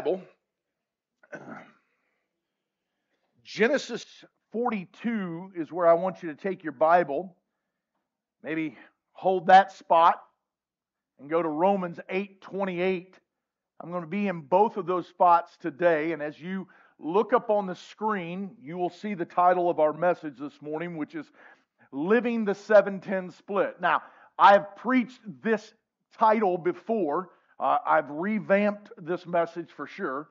Bible, Genesis 42 is where I want you to take your Bible. Maybe hold that spot and go to Romans 8:28. I'm going to be in both of those spots today and as you look up on the screen, you will see the title of our message this morning which is Living the 710 Split. Now, I've preached this title before. Uh, I've revamped this message for sure.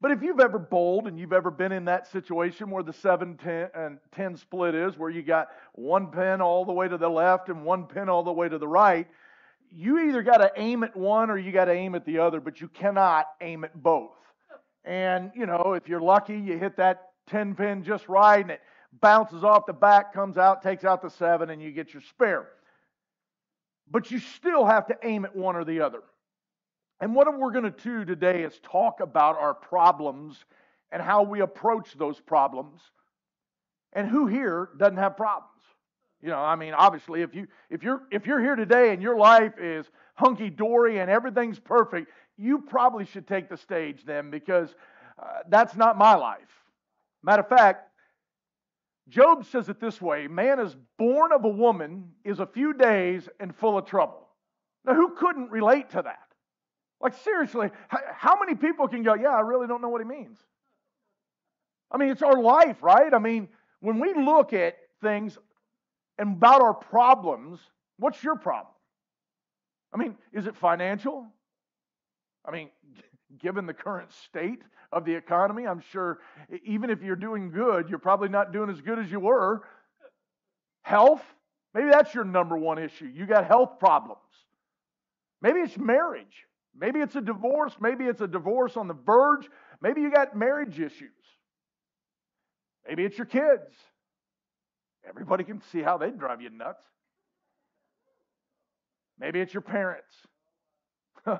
But if you've ever bowled and you've ever been in that situation where the 7 10, and 10 split is, where you got one pin all the way to the left and one pin all the way to the right, you either got to aim at one or you got to aim at the other, but you cannot aim at both. And, you know, if you're lucky, you hit that 10 pin just right and it bounces off the back, comes out, takes out the 7, and you get your spare. But you still have to aim at one or the other. And what we're going to do today is talk about our problems and how we approach those problems. And who here doesn't have problems? You know, I mean, obviously, if you if you're if you're here today and your life is hunky dory and everything's perfect, you probably should take the stage then because uh, that's not my life. Matter of fact, Job says it this way: "Man is born of a woman is a few days and full of trouble." Now, who couldn't relate to that? Like, seriously, how many people can go, yeah, I really don't know what he means? I mean, it's our life, right? I mean, when we look at things and about our problems, what's your problem? I mean, is it financial? I mean, given the current state of the economy, I'm sure even if you're doing good, you're probably not doing as good as you were. Health, maybe that's your number one issue. You got health problems. Maybe it's marriage. Maybe it's a divorce. Maybe it's a divorce on the verge. Maybe you got marriage issues. Maybe it's your kids. Everybody can see how they drive you nuts. Maybe it's your parents. you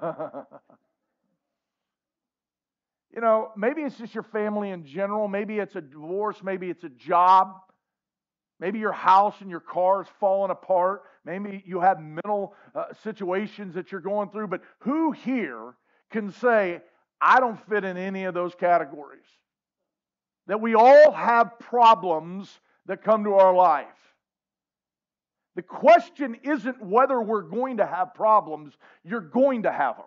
know, maybe it's just your family in general. Maybe it's a divorce. Maybe it's a job. Maybe your house and your car is falling apart. Maybe you have mental uh, situations that you're going through. But who here can say, I don't fit in any of those categories? That we all have problems that come to our life. The question isn't whether we're going to have problems, you're going to have them.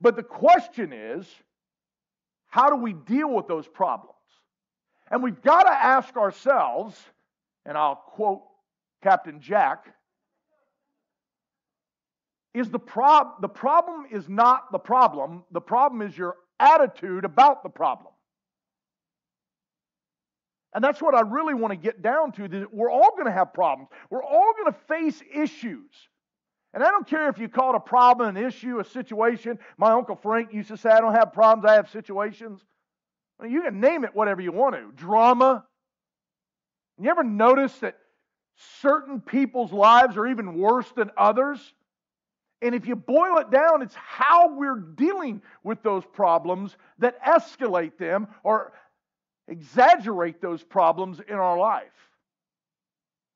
But the question is, how do we deal with those problems? And we've got to ask ourselves, and I'll quote Captain Jack is the, prob- the problem is not the problem, the problem is your attitude about the problem. And that's what I really want to get down to. That we're all going to have problems. We're all going to face issues. And I don't care if you call it a problem, an issue, a situation. My Uncle Frank used to say, I don't have problems, I have situations. You can name it whatever you want to. Drama. You ever notice that certain people's lives are even worse than others? And if you boil it down, it's how we're dealing with those problems that escalate them or exaggerate those problems in our life.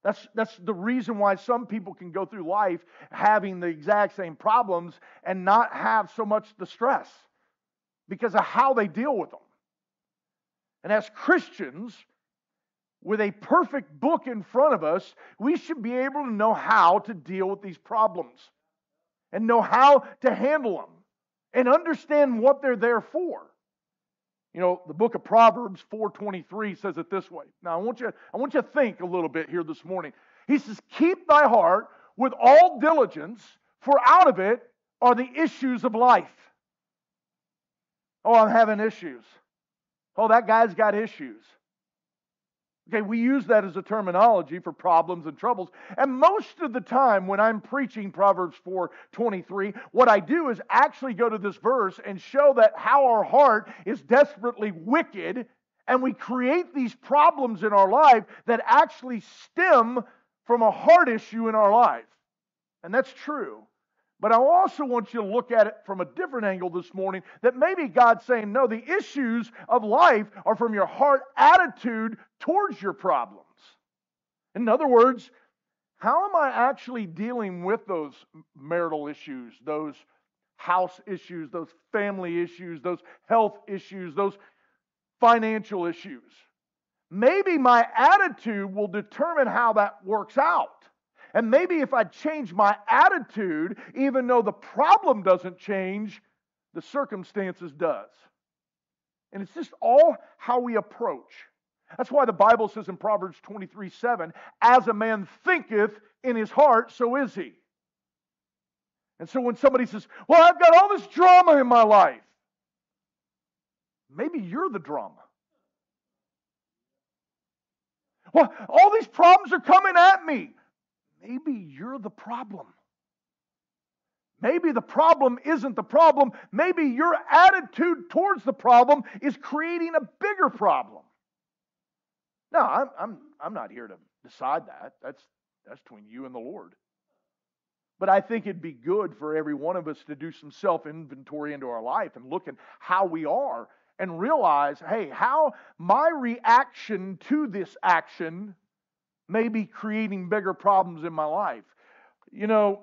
That's, that's the reason why some people can go through life having the exact same problems and not have so much the stress because of how they deal with them. And as Christians, with a perfect book in front of us, we should be able to know how to deal with these problems and know how to handle them and understand what they're there for. You know, the book of Proverbs 4:23 says it this way. Now, I want you I want you to think a little bit here this morning. He says, "Keep thy heart with all diligence, for out of it are the issues of life." Oh, I'm having issues. Oh, that guy's got issues. Okay, we use that as a terminology for problems and troubles. And most of the time when I'm preaching Proverbs 4:23, what I do is actually go to this verse and show that how our heart is desperately wicked and we create these problems in our life that actually stem from a heart issue in our life. And that's true. But I also want you to look at it from a different angle this morning that maybe God's saying, no, the issues of life are from your heart attitude towards your problems. In other words, how am I actually dealing with those marital issues, those house issues, those family issues, those health issues, those financial issues. Maybe my attitude will determine how that works out. And maybe if I change my attitude, even though the problem doesn't change, the circumstances does. And it's just all how we approach. That's why the Bible says in Proverbs 23 7, as a man thinketh in his heart, so is he. And so when somebody says, Well, I've got all this drama in my life, maybe you're the drama. Well, all these problems are coming at me. Maybe you're the problem. Maybe the problem isn't the problem. Maybe your attitude towards the problem is creating a bigger problem. No, I'm, I'm, I'm not here to decide that. That's, that's between you and the Lord. But I think it'd be good for every one of us to do some self inventory into our life and look at how we are and realize hey, how my reaction to this action may be creating bigger problems in my life. You know,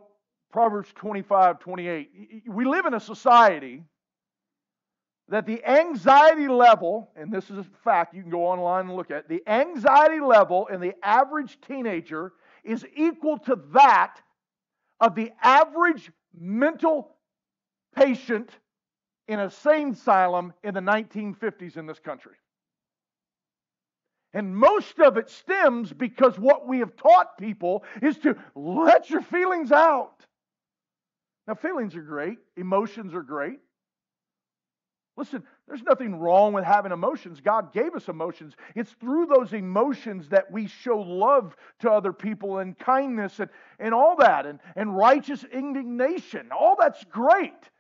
Proverbs 25, 28. We live in a society that the anxiety level, and this is a fact, you can go online and look at, the anxiety level in the average teenager is equal to that of the average mental patient in a sane asylum in the 1950s in this country. And most of it stems because what we have taught people is to let your feelings out. Now, feelings are great, emotions are great. Listen, there's nothing wrong with having emotions. God gave us emotions. It's through those emotions that we show love to other people and kindness and, and all that and, and righteous indignation. All that's great.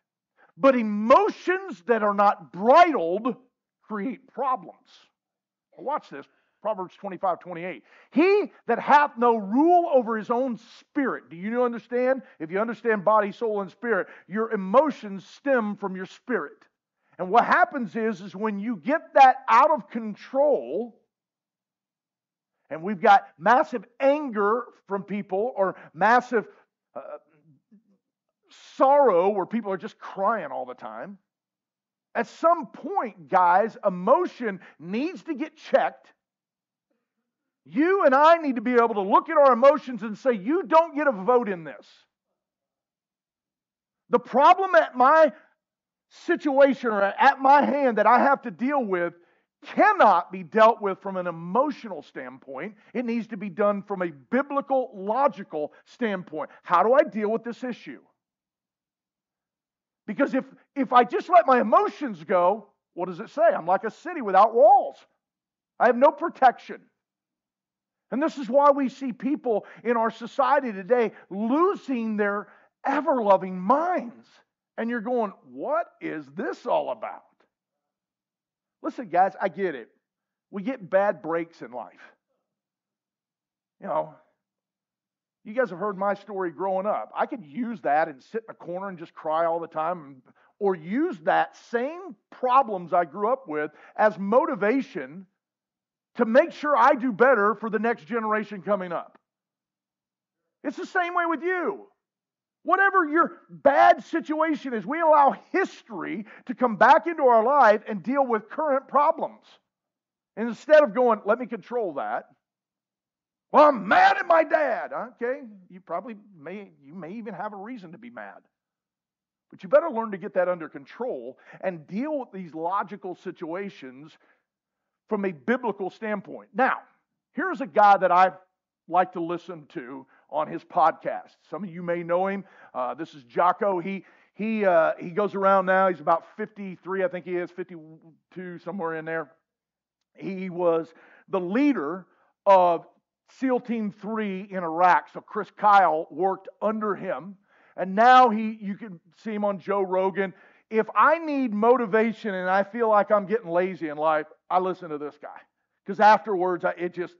But emotions that are not bridled create problems. Watch this. Proverbs 25, 28. He that hath no rule over his own spirit. Do you understand? If you understand body, soul, and spirit, your emotions stem from your spirit. And what happens is, is when you get that out of control, and we've got massive anger from people or massive uh, sorrow where people are just crying all the time. At some point, guys, emotion needs to get checked you and I need to be able to look at our emotions and say, You don't get a vote in this. The problem at my situation or at my hand that I have to deal with cannot be dealt with from an emotional standpoint. It needs to be done from a biblical, logical standpoint. How do I deal with this issue? Because if, if I just let my emotions go, what does it say? I'm like a city without walls. I have no protection. And this is why we see people in our society today losing their ever loving minds. And you're going, what is this all about? Listen, guys, I get it. We get bad breaks in life. You know, you guys have heard my story growing up. I could use that and sit in a corner and just cry all the time, or use that same problems I grew up with as motivation to make sure I do better for the next generation coming up. It's the same way with you. Whatever your bad situation is, we allow history to come back into our life and deal with current problems. And instead of going, let me control that. Well, I'm mad at my dad. Uh, okay, you probably may, you may even have a reason to be mad. But you better learn to get that under control and deal with these logical situations from a biblical standpoint. Now, here's a guy that I like to listen to on his podcast. Some of you may know him. Uh, this is Jocko. He he uh, he goes around now. He's about 53, I think he is 52, somewhere in there. He was the leader of SEAL Team 3 in Iraq. So Chris Kyle worked under him. And now he you can see him on Joe Rogan. If I need motivation and I feel like I'm getting lazy in life, I listen to this guy because afterwards I, it just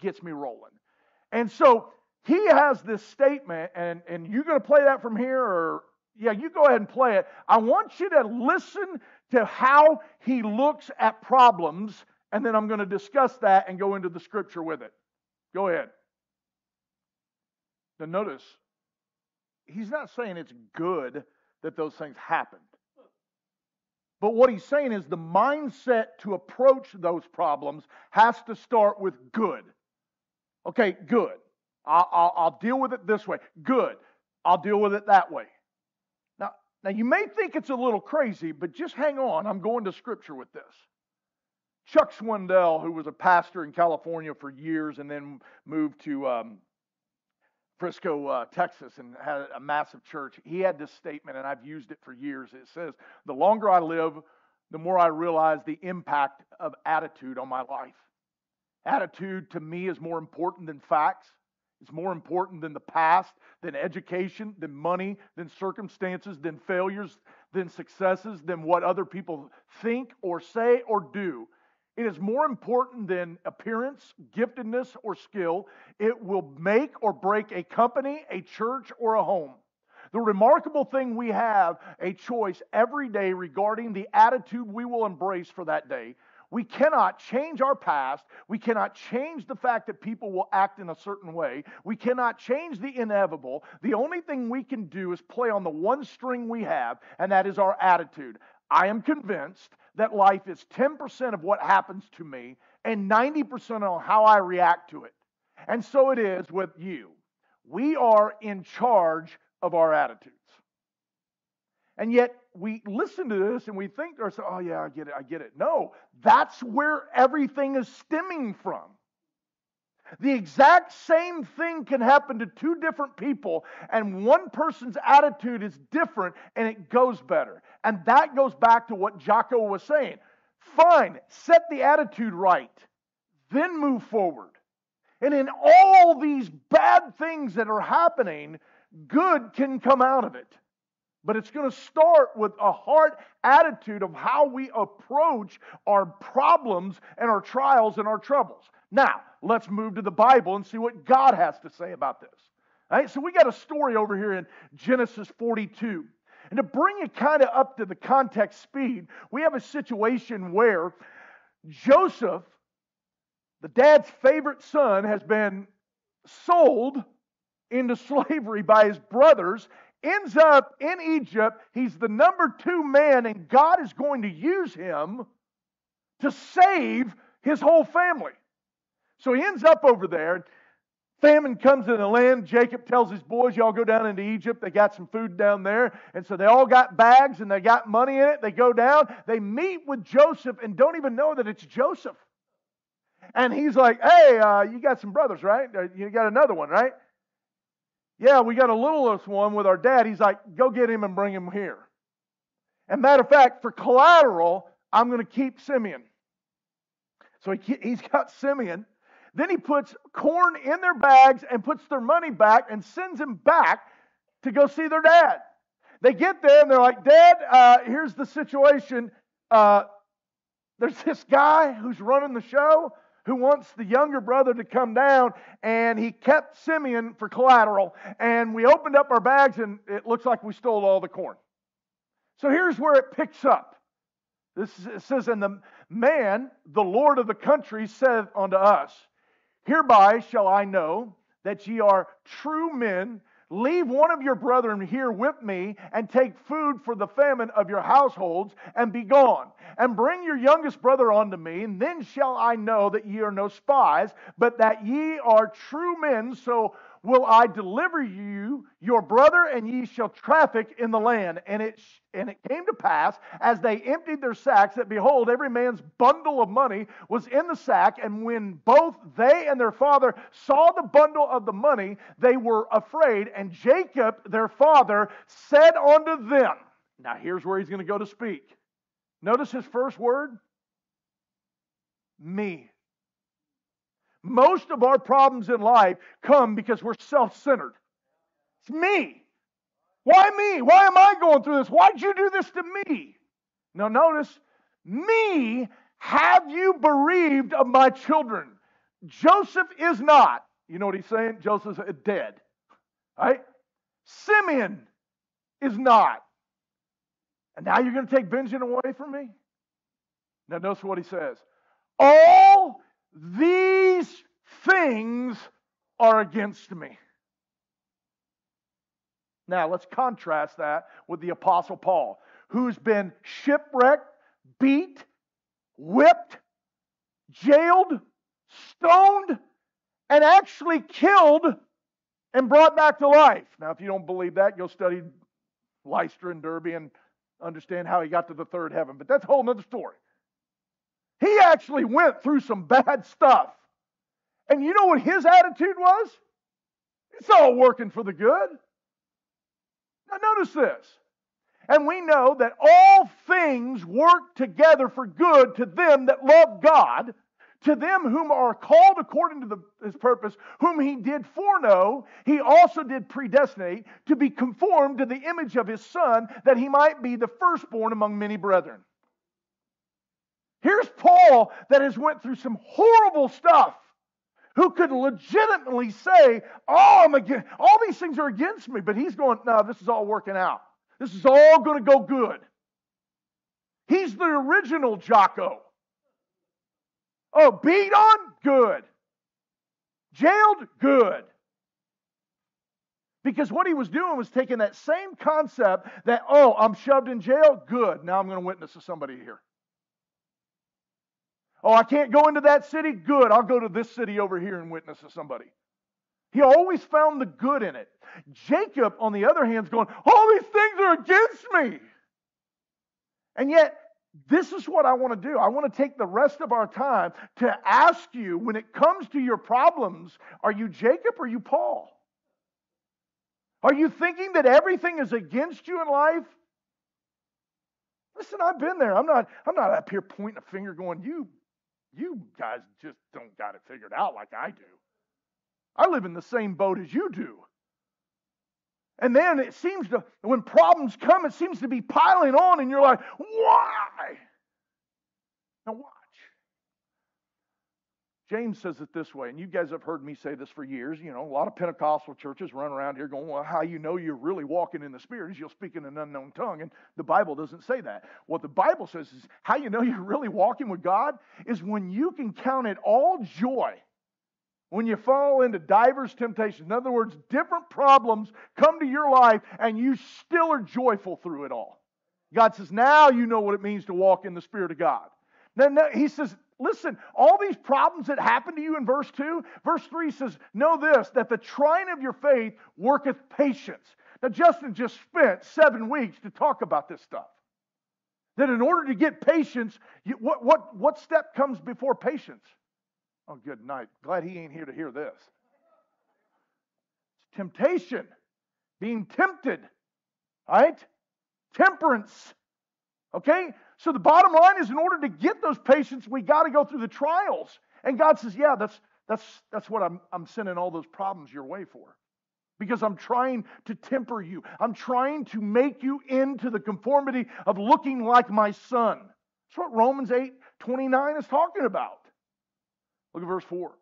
gets me rolling. And so he has this statement, and, and you're going to play that from here, or yeah, you go ahead and play it. I want you to listen to how he looks at problems, and then I'm going to discuss that and go into the scripture with it. Go ahead. Now, notice, he's not saying it's good that those things happened. But what he's saying is the mindset to approach those problems has to start with good. Okay, good. I'll, I'll, I'll, deal with it this way. Good. I'll deal with it that way. Now, now, you may think it's a little crazy, but just hang on. I'm going to scripture with this. Chuck Swindoll, who was a pastor in California for years and then moved to um, Frisco, uh, Texas, and had a massive church, he had this statement, and I've used it for years. It says, The longer I live, the more I realize the impact of attitude on my life. Attitude to me is more important than facts. It's more important than the past, than education, than money, than circumstances, than failures, than successes, than what other people think or say or do. It is more important than appearance, giftedness, or skill. It will make or break a company, a church, or a home. The remarkable thing we have a choice every day regarding the attitude we will embrace for that day. We cannot change our past. We cannot change the fact that people will act in a certain way. We cannot change the inevitable. The only thing we can do is play on the one string we have, and that is our attitude. I am convinced that life is 10% of what happens to me and 90% on how I react to it. And so it is with you. We are in charge of our attitudes. And yet we listen to this and we think, oh, yeah, I get it, I get it. No, that's where everything is stemming from. The exact same thing can happen to two different people, and one person's attitude is different and it goes better. And that goes back to what Jocko was saying. Fine, set the attitude right, then move forward. And in all these bad things that are happening, good can come out of it. But it's going to start with a heart attitude of how we approach our problems and our trials and our troubles. Now, let's move to the Bible and see what God has to say about this. All right, so we got a story over here in Genesis 42. And to bring it kind of up to the context speed, we have a situation where Joseph, the dad's favorite son, has been sold into slavery by his brothers, ends up in Egypt. He's the number two man, and God is going to use him to save his whole family. So he ends up over there. Famine comes in the land. Jacob tells his boys, Y'all go down into Egypt. They got some food down there. And so they all got bags and they got money in it. They go down. They meet with Joseph and don't even know that it's Joseph. And he's like, Hey, uh, you got some brothers, right? Uh, you got another one, right? Yeah, we got a littlest one with our dad. He's like, Go get him and bring him here. And matter of fact, for collateral, I'm going to keep Simeon. So he, he's got Simeon. Then he puts corn in their bags and puts their money back and sends them back to go see their dad. They get there and they're like, Dad, uh, here's the situation. Uh, there's this guy who's running the show who wants the younger brother to come down, and he kept Simeon for collateral. And we opened up our bags, and it looks like we stole all the corn. So here's where it picks up. This it says, And the man, the Lord of the country, said unto us, Hereby shall I know that ye are true men. Leave one of your brethren here with me, and take food for the famine of your households, and be gone. And bring your youngest brother unto me, and then shall I know that ye are no spies, but that ye are true men. So will I deliver you your brother, and ye shall traffic in the land. And it, sh- and it came to pass, as they emptied their sacks, that behold, every man's bundle of money was in the sack. And when both they and their father saw the bundle of the money, they were afraid. And Jacob, their father, said unto them, Now here's where he's going to go to speak. Notice his first word me. Most of our problems in life come because we're self centered. It's me. Why me? Why am I going through this? Why'd you do this to me? Now, notice, me have you bereaved of my children? Joseph is not. You know what he's saying? Joseph's dead. Right? Simeon is not. And now you're going to take Benjamin away from me? Now, notice what he says. All these things are against me. Now, let's contrast that with the Apostle Paul, who's been shipwrecked, beat, whipped, jailed, stoned, and actually killed and brought back to life. Now, if you don't believe that, you'll study Lystra and Derbe and understand how he got to the third heaven. But that's a whole other story. He actually went through some bad stuff. And you know what his attitude was? It's all working for the good. Now, notice this. And we know that all things work together for good to them that love God, to them whom are called according to the, his purpose, whom he did foreknow, he also did predestinate to be conformed to the image of his Son, that he might be the firstborn among many brethren. Here's Paul that has went through some horrible stuff who could legitimately say, "Oh, I'm against, all these things are against me," but he's going, "No, this is all working out. This is all going to go good." He's the original Jocko. Oh, beat on? Good. Jailed? Good. Because what he was doing was taking that same concept that, oh, I'm shoved in jail? Good. Now I'm going to witness to somebody here. Oh, I can't go into that city? Good. I'll go to this city over here and witness to somebody. He always found the good in it. Jacob, on the other hand, is going, All these things are against me. And yet, this is what I want to do. I want to take the rest of our time to ask you when it comes to your problems, are you Jacob or are you Paul? Are you thinking that everything is against you in life? Listen, I've been there. I'm not, I'm not up here pointing a finger going, you you guys just don't got it figured out like I do. I live in the same boat as you do. And then it seems to, when problems come, it seems to be piling on, and you're like, why? Now. James says it this way, and you guys have heard me say this for years. You know, a lot of Pentecostal churches run around here going, Well, how you know you're really walking in the Spirit is you'll speak in an unknown tongue. And the Bible doesn't say that. What the Bible says is how you know you're really walking with God is when you can count it all joy when you fall into diverse temptations. In other words, different problems come to your life and you still are joyful through it all. God says, Now you know what it means to walk in the Spirit of God. Then he says, Listen, all these problems that happen to you in verse 2, verse 3 says, Know this, that the trying of your faith worketh patience. Now, Justin just spent seven weeks to talk about this stuff. That in order to get patience, you, what, what, what step comes before patience? Oh, good night. Glad he ain't here to hear this. It's temptation, being tempted, right? Temperance. Okay? So the bottom line is in order to get those patience, we got to go through the trials. And God says, Yeah, that's that's that's what I'm I'm sending all those problems your way for. Because I'm trying to temper you. I'm trying to make you into the conformity of looking like my son. That's what Romans 8 29 is talking about. Look at verse 4.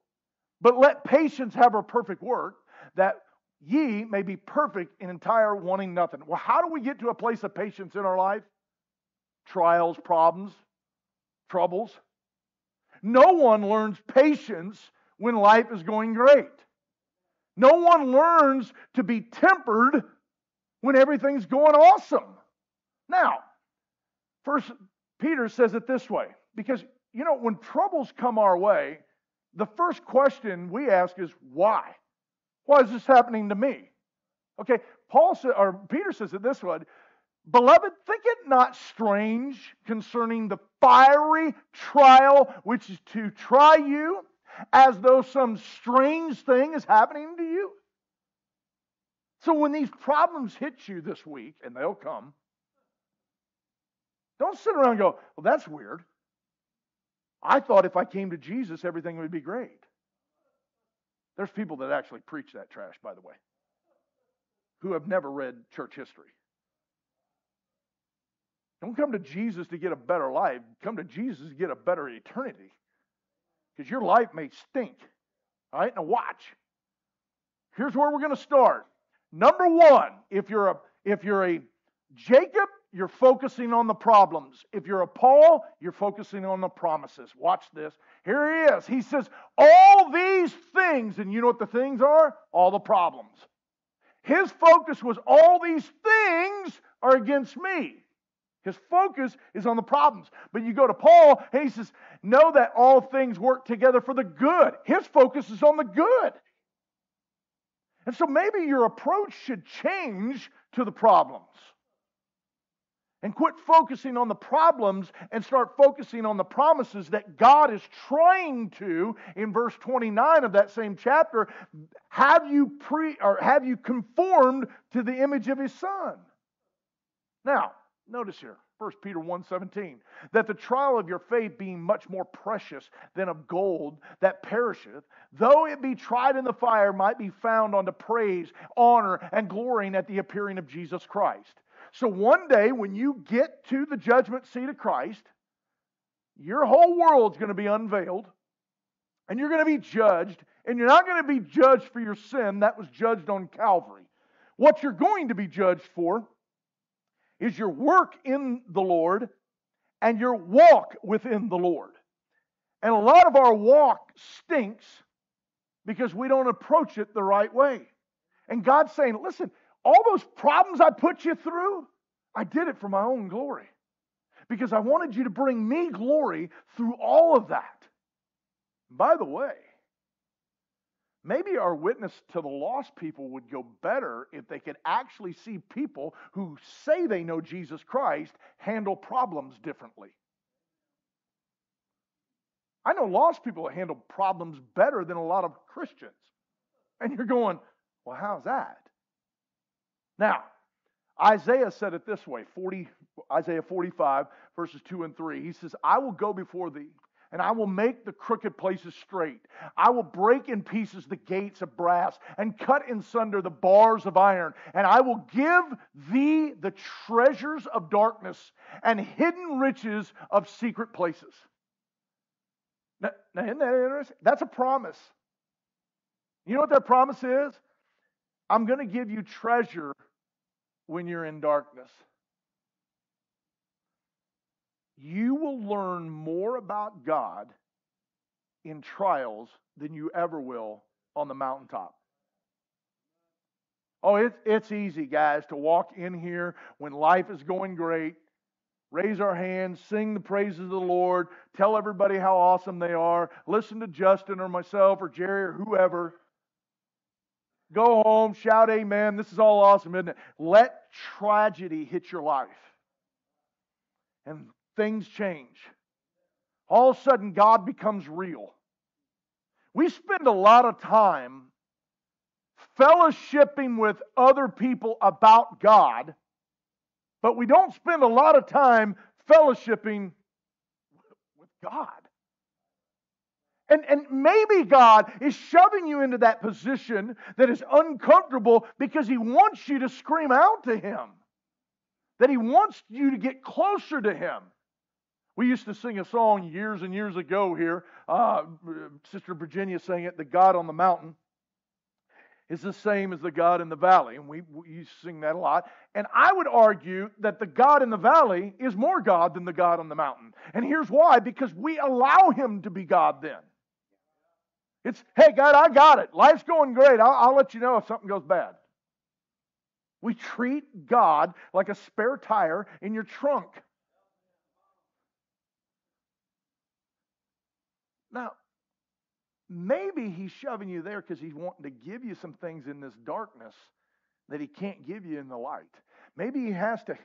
But let patience have her perfect work, that ye may be perfect and entire, wanting nothing. Well, how do we get to a place of patience in our life? Trials, problems, troubles. No one learns patience when life is going great. No one learns to be tempered when everything's going awesome. Now, first Peter says it this way because you know when troubles come our way, the first question we ask is why? Why is this happening to me? Okay, Paul said or Peter says it this way, Beloved, think it not strange concerning the fiery trial which is to try you, as though some strange thing is happening to you. So when these problems hit you this week, and they'll come, don't sit around and go, well, that's weird. I thought if I came to Jesus, everything would be great. There's people that actually preach that trash, by the way, who have never read church history. Don't come to Jesus to get a better life. Come to Jesus to get a better eternity. Because your life may stink. All right, now watch. Here's where we're going to start. Number one, if you're a if you're a Jacob, you're focusing on the problems. If you're a Paul, you're focusing on the promises. Watch this. Here he is. He says, All these things, and you know what the things are? All the problems. His focus was all these things are against me. His focus is on the problems. But you go to Paul and he says, Know that all things work together for the good. His focus is on the good. And so maybe your approach should change to the problems. And quit focusing on the problems and start focusing on the promises that God is trying to, in verse 29 of that same chapter, have you pre or have you conformed to the image of his son. Now, notice here, 1 Peter 1:17, that the trial of your faith being much more precious than of gold that perisheth, though it be tried in the fire, might be found unto praise, honor, and glorying at the appearing of Jesus Christ. So one day when you get to the judgment seat of Christ, your whole world's going to be unveiled, and you're going to be judged, and you're not going to be judged for your sin that was judged on Calvary. What you're going to be judged for is your work in the Lord and your walk within the Lord. And a lot of our walk stinks because we don't approach it the right way. And God's saying, listen, all those problems I put you through, I did it for my own glory. Because I wanted you to bring me glory through all of that. By the way, Maybe our witness to the lost people would go better if they could actually see people who say they know Jesus Christ handle problems differently. I know lost people that handle problems better than a lot of Christians. And you're going, well, how's that? Now, Isaiah said it this way 40, Isaiah 45, verses 2 and 3. He says, I will go before thee and I will make the crooked places straight. I will break in pieces the gates of brass and cut in sunder the bars of iron. And I will give thee the treasures of darkness and hidden riches of secret places. Now, now isn't that interesting? That's a promise. You know what that promise is? I'm going to give you treasure when you're in darkness you will learn more about God in trials than you ever will on the mountaintop. Oh, it's, it's easy, guys, to walk in here when life is going great, raise our hands, sing the praises of the Lord, tell everybody how awesome they are, listen to Justin or myself or Jerry or whoever. Go home, shout amen. This is all awesome, isn't it? Let tragedy hit your life. And things change. All of a sudden, God becomes real. We spend a lot of time fellowshipping with other people about God, but we don't spend a lot of time fellowshipping with God. And, and maybe God is shoving you into that position that is uncomfortable because He wants you to scream out to Him, that He wants you to get closer to Him. We used to sing a song years and years ago here. Uh, Sister Virginia sang it, The God on the Mountain is the same as the God in the valley. And we, we used to sing that a lot. And I would argue that the God in the valley is more God than the God on the mountain. And here's why because we allow Him to be God then. It's, hey, God, I got it. Life's going great. I'll, I'll let you know if something goes bad. We treat God like a spare tire in your trunk. Now, maybe he's shoving you there because he's wanting to give you some things in this darkness that he can't give you in the light. Maybe he has to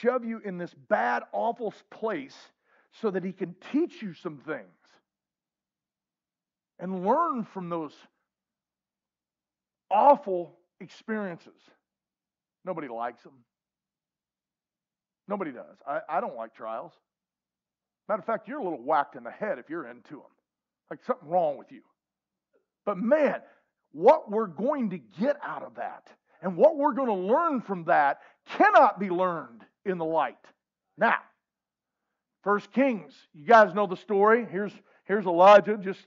shove you in this bad, awful place so that he can teach you some things and learn from those awful experiences. Nobody likes them. Nobody does. I, I don't like trials. Matter of fact, you're a little whacked in the head if you're into them. Like something wrong with you. But man, what we're going to get out of that and what we're going to learn from that cannot be learned in the light. Now, First Kings, you guys know the story. Here's, here's Elijah, just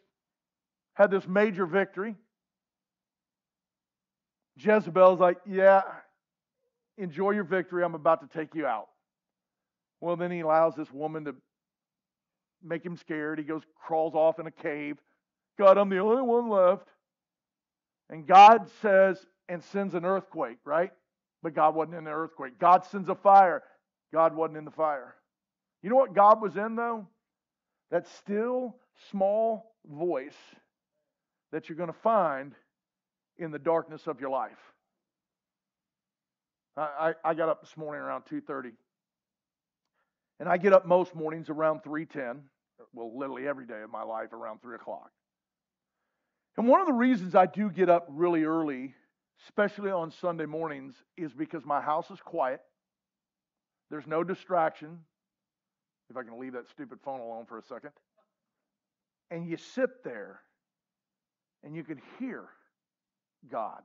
had this major victory. Jezebel's like, Yeah, enjoy your victory. I'm about to take you out. Well, then he allows this woman to make him scared. He goes, crawls off in a cave. God, I'm the only one left. And God says, and sends an earthquake, right? But God wasn't in the earthquake. God sends a fire. God wasn't in the fire. You know what God was in, though? That still small voice that you're going to find in the darkness of your life. I, I, got up this morning around 2.30. And I get up most mornings around 3.10. Well, literally every day of my life around 3 o'clock. And one of the reasons I do get up really early, especially on Sunday mornings, is because my house is quiet. There's no distraction. If I can leave that stupid phone alone for a second. And you sit there and you can hear God.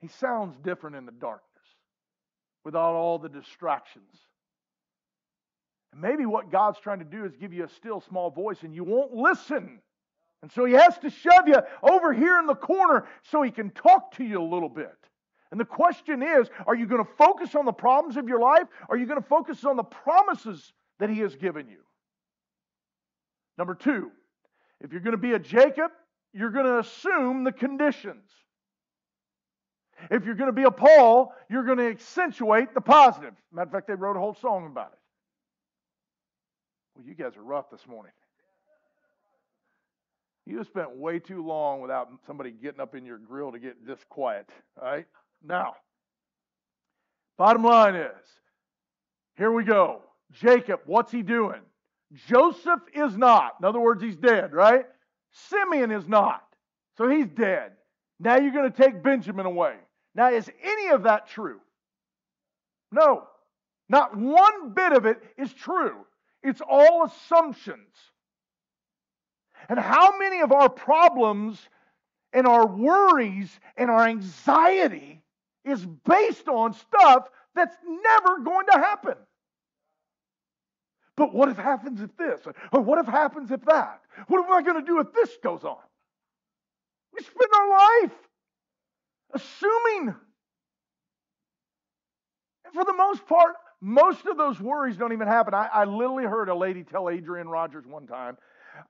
He sounds different in the darkness without all the distractions. And maybe what God's trying to do is give you a still small voice and you won't listen. And so he has to shove you over here in the corner so he can talk to you a little bit. And the question is are you going to focus on the problems of your life? Or are you going to focus on the promises that he has given you? Number two, if you're going to be a Jacob, you're going to assume the conditions. If you're going to be a Paul, you're going to accentuate the positive. Matter of fact, they wrote a whole song about it. Well, you guys are rough this morning. You spent way too long without somebody getting up in your grill to get this quiet. All right? Now, bottom line is here we go. Jacob, what's he doing? Joseph is not. In other words, he's dead, right? Simeon is not. So he's dead. Now you're going to take Benjamin away. Now, is any of that true? No. Not one bit of it is true. It's all assumptions. And how many of our problems and our worries and our anxiety is based on stuff that's never going to happen? But what if happens if this? Or what if happens if that? What am I going to do if this goes on? We spend our life assuming. And for the most part, most of those worries don't even happen. I, I literally heard a lady tell Adrian Rogers one time,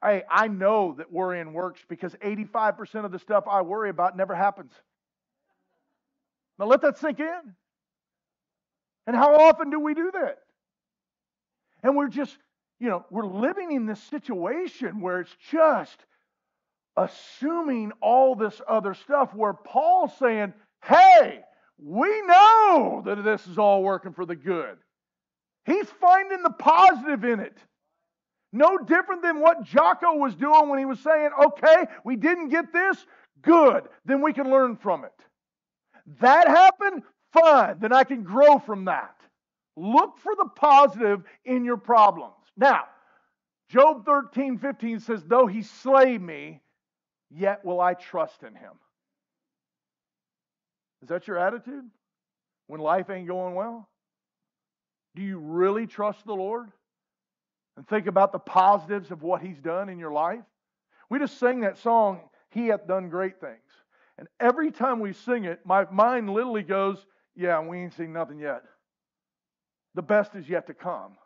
Hey, I know that worrying works because 85% of the stuff I worry about never happens. Now let that sink in. And how often do we do that? And we're just, you know, we're living in this situation where it's just assuming all this other stuff where Paul's saying, hey, we know that this is all working for the good. He's finding the positive in it. No different than what Jocko was doing when he was saying, okay, we didn't get this, good, then we can learn from it. That happened, fine, then I can grow from that. Look for the positive in your problems. Now, Job 13, 15 says, Though he slay me, yet will I trust in him. Is that your attitude when life ain't going well? Do you really trust the Lord? And think about the positives of what he's done in your life? We just sing that song, He hath done great things. And every time we sing it, my mind literally goes, Yeah, we ain't seen nothing yet. The best is yet to come.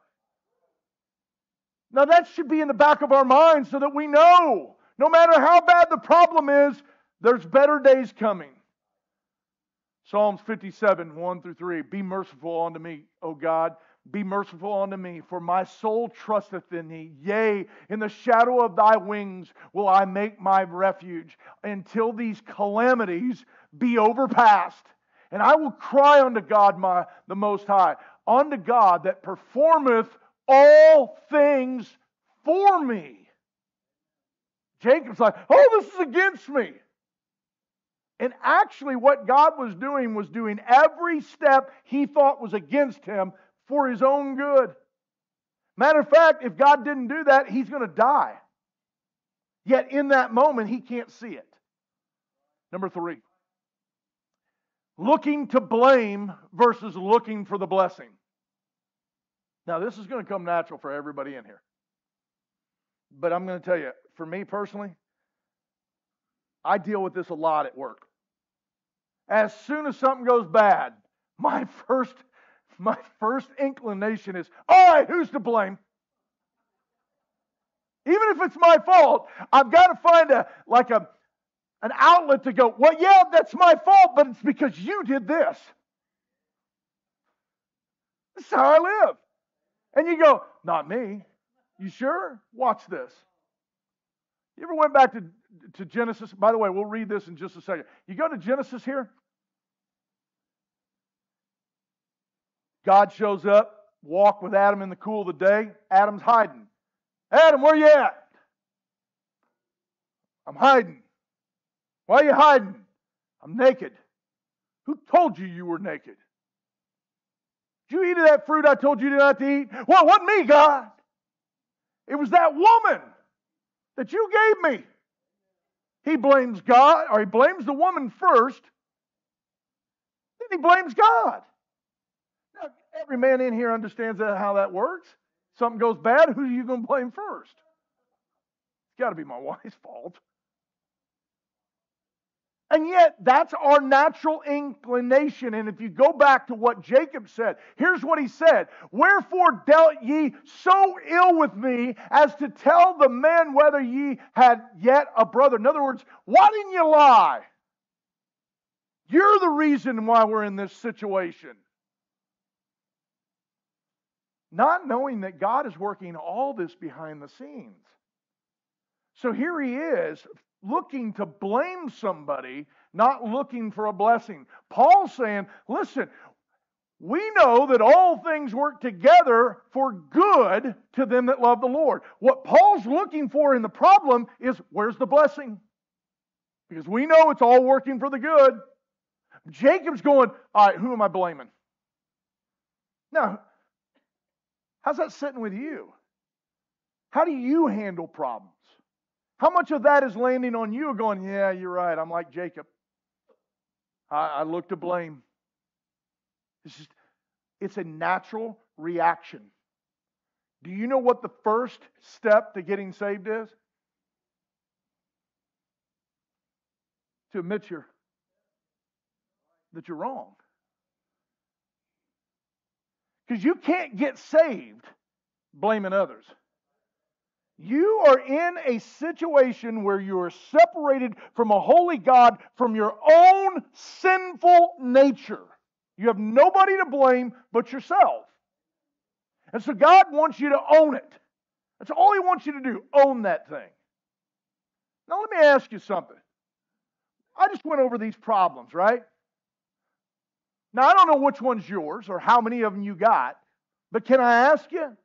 Now, that should be in the back of our minds so that we know no matter how bad the problem is, there's better days coming. Psalms 57, 1 through 3. Be merciful unto me, O God. Be merciful unto me, for my soul trusteth in thee. Yea, in the shadow of thy wings will I make my refuge until these calamities be overpassed. And I will cry unto God, my, the Most High unto God that performeth all things for me. Jacob's like, oh, this is against me. And actually, what God was doing was doing every step he thought was against him for his own good. Matter of fact, if God didn't do that, he's going to die. Yet in that moment, he can't see it. Number three, looking to blame versus looking for the blessing. Now, this is going to come natural for everybody in here. But I'm going to tell you, for me personally, I deal with this a lot at work. As soon as something goes bad, my first my first inclination is, all right, who's to blame? Even if it's my fault, I've got to find a like a an outlet to go, well, yeah, that's my fault, but it's because you did this. This is how I live. And you go, not me. You sure? Watch this. You ever went back to, to Genesis? By the way, we'll read this in just a second. You go to Genesis here. God shows up, walk with Adam in the cool of the day. Adam's hiding. Adam, where are you at? I'm hiding. Why are you hiding? I'm naked. Who told you you were naked? Did you eat of that fruit I told you not to eat? Well, it wasn't me, God. It was that woman that you gave me. He blames God, or he blames the woman first, then he blames God. Now, every man in here understands how that works. Something goes bad, who are you going to blame first? It's got to be my wife's fault. And yet, that's our natural inclination. And if you go back to what Jacob said, here's what he said Wherefore dealt ye so ill with me as to tell the men whether ye had yet a brother? In other words, why didn't you lie? You're the reason why we're in this situation. Not knowing that God is working all this behind the scenes. So here he is, looking to blame somebody, not looking for a blessing. Paul's saying, listen, we know that all things work together for good to them that love the Lord. What Paul's looking for in the problem is where's the blessing? Because we know it's all working for the good. Jacob's going, all right, who am I blaming? Now, how's that sitting with you? How do you handle problems? How much of that is landing on you going, yeah, you're right. I'm like Jacob. I, I look to blame. It's just, it's a natural reaction. Do you know what the first step to getting saved is? To admit you're, that you're wrong. Because you can't get saved blaming others. You are in a situation where you are separated from a holy God from your own sinful nature. You have nobody to blame but yourself. And so God wants you to own it. That's all He wants you to do own that thing. Now, let me ask you something. I just went over these problems, right? Now, I don't know which one's yours or how many of them you got, but can I ask you?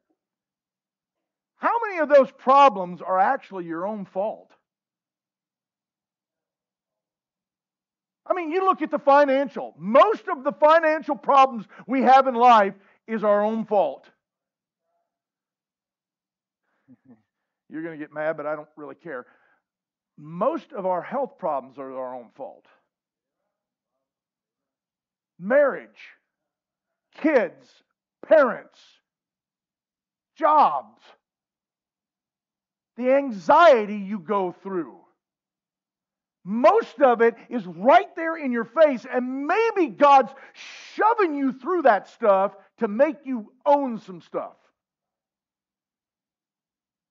Many of those problems are actually your own fault? I mean, you look at the financial. Most of the financial problems we have in life is our own fault. You're going to get mad, but I don't really care. Most of our health problems are our own fault. Marriage, kids, parents, jobs the anxiety you go through. Most of it is right there in your face, and maybe God's shoving you through that stuff to make you own some stuff.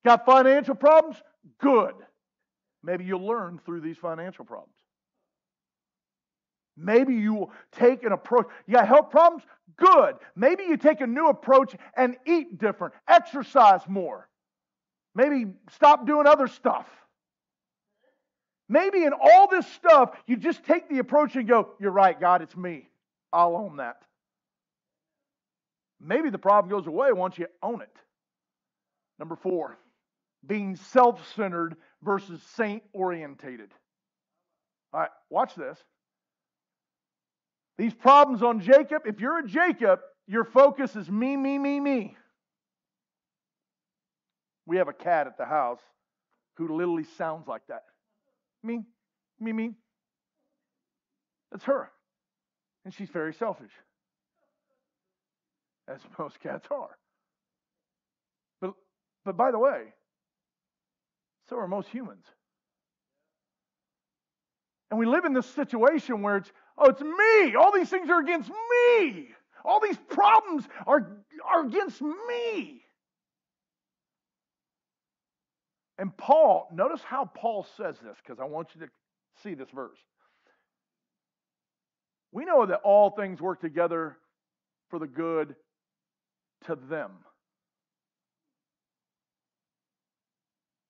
Got financial problems? Good. Maybe you'll learn through these financial problems. Maybe you will take an approach. You got health problems? Good. Maybe you take a new approach and eat different, exercise more. Maybe stop doing other stuff. Maybe in all this stuff, you just take the approach and go, You're right, God, it's me. I'll own that. Maybe the problem goes away once you own it. Number four, being self centered versus saint orientated. All right, watch this. These problems on Jacob, if you're a Jacob, your focus is me, me, me, me. We have a cat at the house who literally sounds like that. Me, me, me. That's her. And she's very selfish, as most cats are. But, but by the way, so are most humans. And we live in this situation where it's, oh, it's me. All these things are against me. All these problems are, are against me. And Paul, notice how Paul says this, because I want you to see this verse. We know that all things work together for the good to them.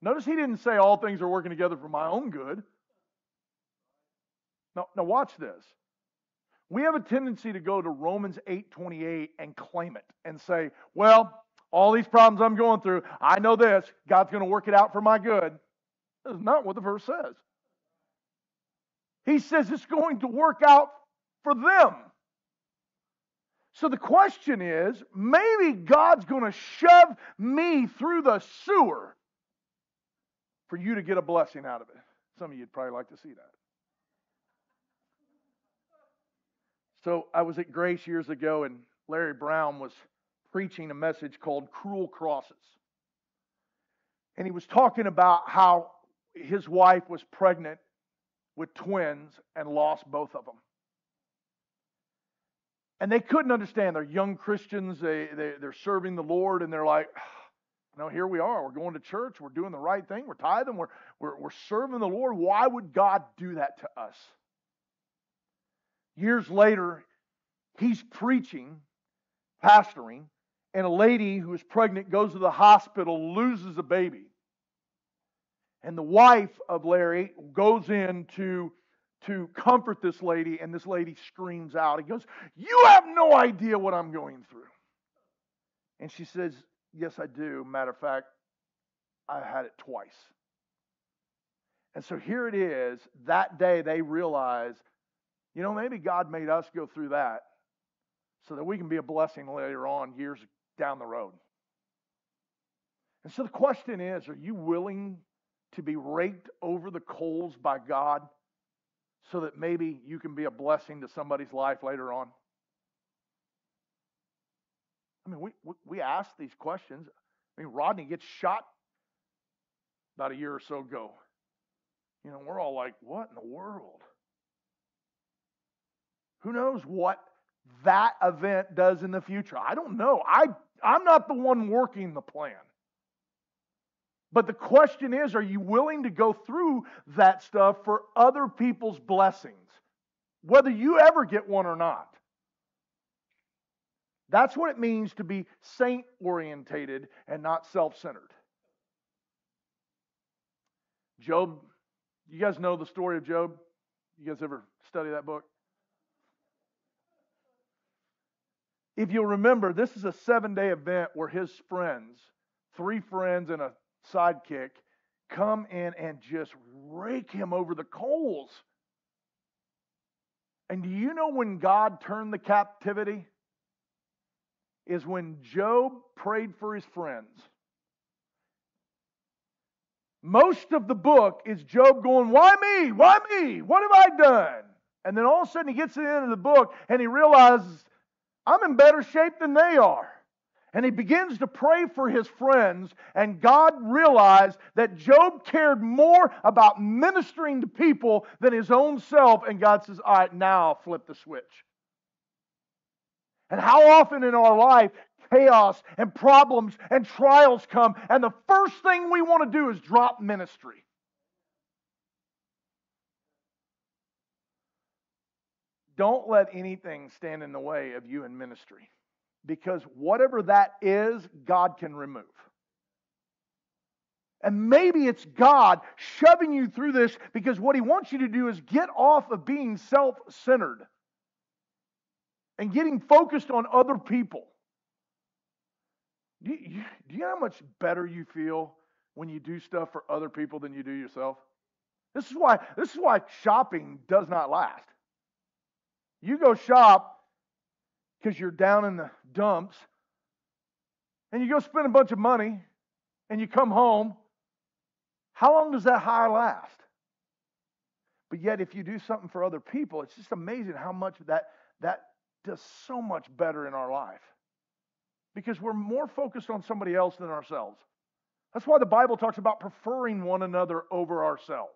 Notice he didn't say all things are working together for my own good. Now, now watch this. We have a tendency to go to Romans 8:28 and claim it and say, "Well, all these problems I'm going through, I know this, God's going to work it out for my good." That's not what the verse says. He says it's going to work out for them. So the question is maybe God's going to shove me through the sewer for you to get a blessing out of it. Some of you'd probably like to see that. So I was at Grace years ago, and Larry Brown was preaching a message called Cruel Crosses. And he was talking about how his wife was pregnant with twins and lost both of them. And they couldn't understand. They're young Christians, they, they, they're serving the Lord, and they're like, know, here we are. We're going to church. We're doing the right thing. We're tithing. We're, we're, we're serving the Lord. Why would God do that to us? Years later, he's preaching, pastoring, and a lady who is pregnant goes to the hospital, loses a baby. And the wife of Larry goes in to, to comfort this lady, and this lady screams out. He goes, You have no idea what I'm going through. And she says, Yes, I do. Matter of fact, I had it twice. And so here it is. That day they realize, you know, maybe God made us go through that so that we can be a blessing later on, years down the road. And so the question is are you willing to be raked over the coals by God so that maybe you can be a blessing to somebody's life later on? I mean, we, we, ask these questions. I mean, Rodney gets shot about a year or so ago. You know, we're all like, what in the world? Who knows what that event does in the future? I don't know. I, I'm not the one working the plan. But the question is are you willing to go through that stuff for other people's blessings, whether you ever get one or not? That's what it means to be saint orientated and not self centered. Job, you guys know the story of Job? You guys ever study that book? If you'll remember, this is a seven day event where his friends, three friends and a sidekick, come in and just rake him over the coals. And do you know when God turned the captivity? is when Job prayed for his friends. Most of the book is Job going, Why me? Why me? What have I done? And then all of a sudden he gets to the end of the book and he realizes, I'm in better shape than they are. And he begins to pray for his friends, and God realized that Job cared more about ministering to people than his own self. And God says, All right, now I'll flip the switch. And how often in our life chaos and problems and trials come, and the first thing we want to do is drop ministry. Don't let anything stand in the way of you in ministry because whatever that is, God can remove. And maybe it's God shoving you through this because what He wants you to do is get off of being self centered and getting focused on other people. Do you, do you know how much better you feel when you do stuff for other people than you do yourself? This is why this is why shopping does not last. You go shop because you're down in the dumps and you go spend a bunch of money and you come home. How long does that high last? But yet if you do something for other people, it's just amazing how much that that does so much better in our life because we're more focused on somebody else than ourselves. That's why the Bible talks about preferring one another over ourselves.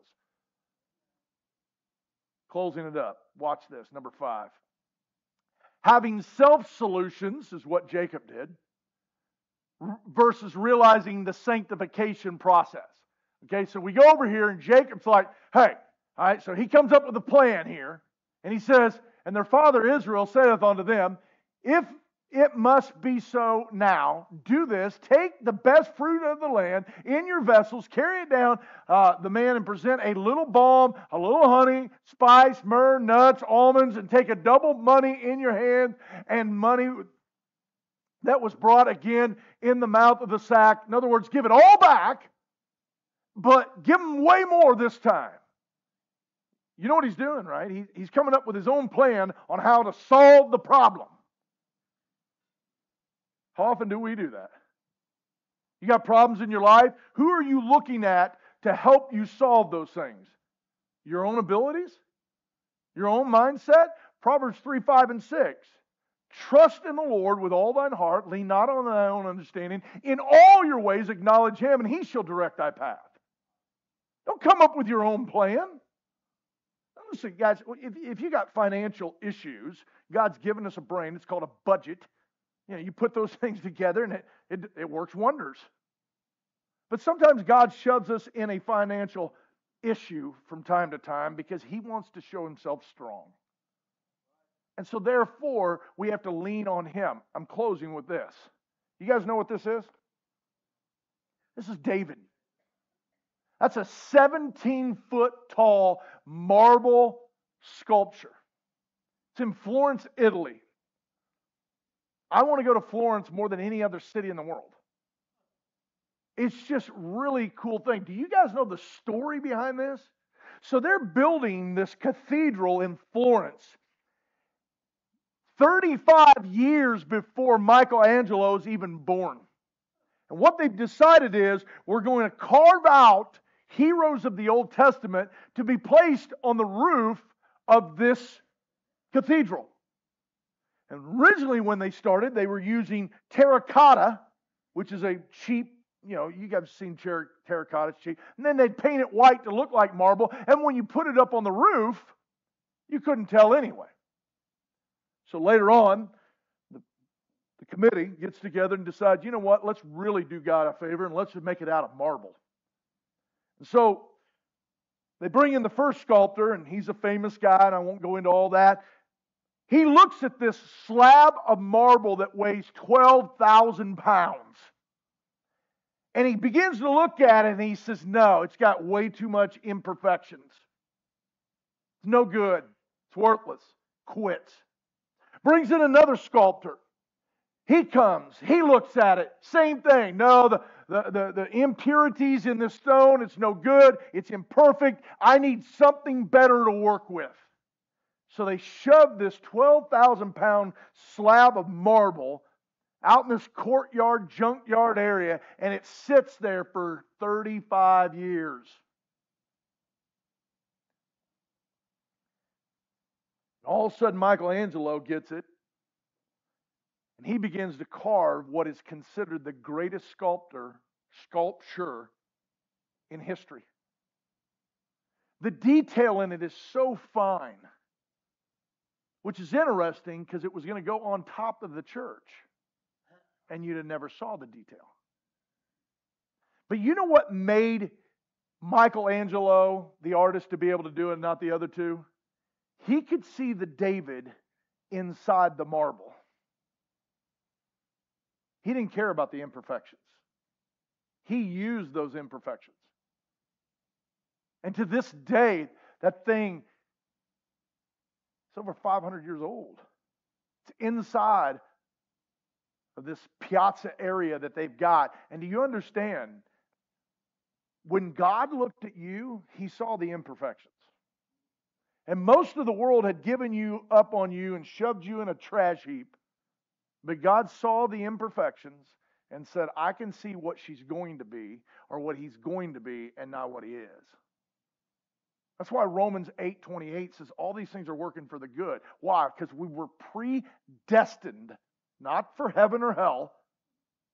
Closing it up, watch this. Number five. Having self solutions is what Jacob did versus realizing the sanctification process. Okay, so we go over here and Jacob's like, hey, All right, so he comes up with a plan here, and he says, And their father Israel saith unto them, If it must be so now. Do this. Take the best fruit of the land in your vessels, carry it down uh, the man, and present a little balm, a little honey, spice, myrrh, nuts, almonds, and take a double money in your hand and money that was brought again in the mouth of the sack. In other words, give it all back, but give them way more this time. You know what he's doing, right? He, he's coming up with his own plan on how to solve the problem. How often do we do that? You got problems in your life? Who are you looking at to help you solve those things? Your own abilities? Your own mindset? Proverbs 3, 5, and 6. Trust in the Lord with all thine heart, lean not on thy own understanding. In all your ways acknowledge him, and he shall direct thy path. Don't come up with your own plan. Listen, guys, if, if you got financial issues, God's given us a brain. It's called a budget. You know, you put those things together and it, it, it works wonders. But sometimes God shoves us in a financial issue from time to time because he wants to show himself strong. And so, therefore, we have to lean on him. I'm closing with this. You guys know what this is? This is David. That's a 17 foot tall marble sculpture. It's in Florence, Italy. I want to go to Florence more than any other city in the world. It's just really cool thing. Do you guys know the story behind this? So they're building this cathedral in Florence 35 years before Michelangelo is even born. And what they've decided is we're going to carve out heroes of the Old Testament to be placed on the roof of this cathedral. And originally, when they started, they were using terracotta, which is a cheap, you know, you guys seen ter- terracotta, it's cheap. And then they'd paint it white to look like marble. And when you put it up on the roof, you couldn't tell anyway. So later on, the, the committee gets together and decides, you know what, let's really do God a favor and let's make it out of marble. And so they bring in the first sculptor, and he's a famous guy, and I won't go into all that. He looks at this slab of marble that weighs 12,000 pounds. And he begins to look at it and he says, No, it's got way too much imperfections. It's no good. It's worthless. Quits. Brings in another sculptor. He comes, he looks at it, same thing. No, the, the, the, the, impurities in the stone, it's no good, it's imperfect. I need something better to work with. So they shoved this 12,000 pound slab of marble out in this courtyard, junkyard area, and it sits there for 35 years. All of a sudden, Michelangelo gets it, and he begins to carve what is considered the greatest sculptor, sculpture in history. The detail in it is so fine which is interesting because it was going to go on top of the church and you'd have never saw the detail. But you know what made Michelangelo, the artist, to be able to do it, and not the other two? He could see the David inside the marble. He didn't care about the imperfections. He used those imperfections. And to this day, that thing it's over 500 years old. It's inside of this piazza area that they've got. And do you understand? When God looked at you, he saw the imperfections. And most of the world had given you up on you and shoved you in a trash heap. But God saw the imperfections and said, I can see what she's going to be or what he's going to be and not what he is. That's why Romans 8:28 says all these things are working for the good. Why? Because we were predestined, not for heaven or hell,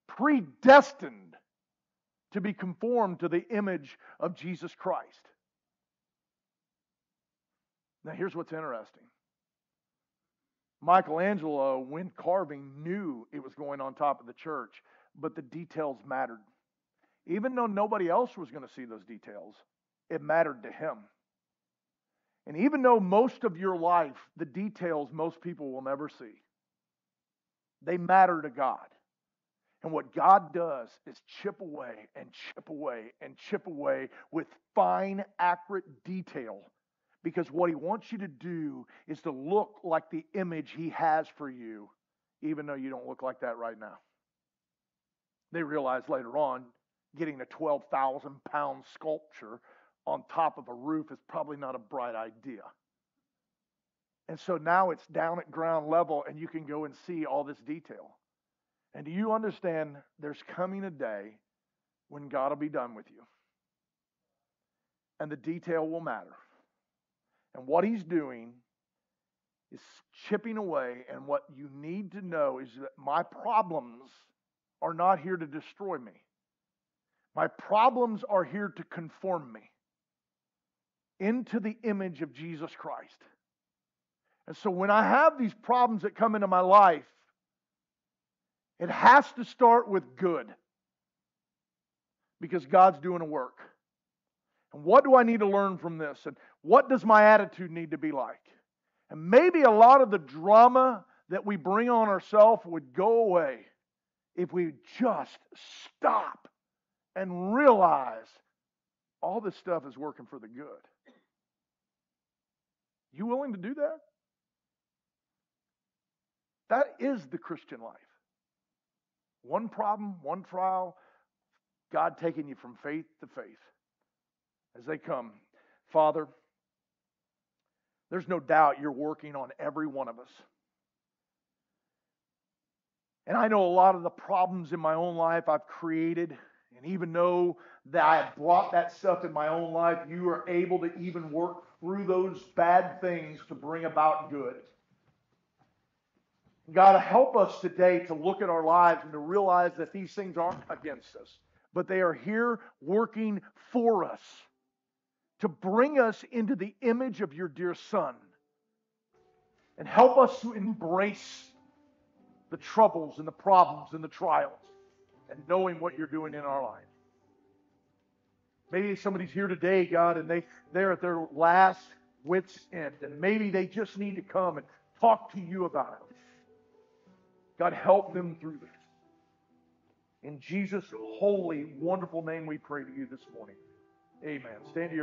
predestined to be conformed to the image of Jesus Christ. Now here's what's interesting. Michelangelo, when carving, knew it was going on top of the church, but the details mattered. Even though nobody else was going to see those details, it mattered to him. And even though most of your life, the details most people will never see, they matter to God. And what God does is chip away and chip away and chip away with fine, accurate detail. Because what He wants you to do is to look like the image He has for you, even though you don't look like that right now. They realize later on getting a 12,000 pound sculpture on top of a roof is probably not a bright idea. And so now it's down at ground level and you can go and see all this detail. And do you understand there's coming a day when God will be done with you? And the detail will matter. And what he's doing is chipping away. And what you need to know is that my problems are not here to destroy me. My problems are here to conform me into the image of Jesus Christ. And so when I have these problems that come into my life, it has to start with good because God's doing a work. And what do I need to learn from this? And what does my attitude need to be like? And maybe a lot of the drama that we bring on ourselves would go away if we just stop and realize all this stuff is working for the good. You willing to do that? That is the Christian life. One problem, one trial, God taking you from faith to faith as they come. Father, there's no doubt you're working on every one of us. And I know a lot of the problems in my own life I've created, and even though that I have brought that stuff in my own life, you are able to even work through those bad things to bring about good. God, help us today to look at our lives and to realize that these things aren't against us, but they are here working for us to bring us into the image of your dear Son. And help us to embrace the troubles and the problems and the trials and knowing what you're doing in our life. Maybe somebody's here today, God, and they, they're at their last wits' end, and maybe they just need to come and talk to you about it. God, help them through this. In Jesus' holy, wonderful name, we pray to you this morning. Amen. Stand to your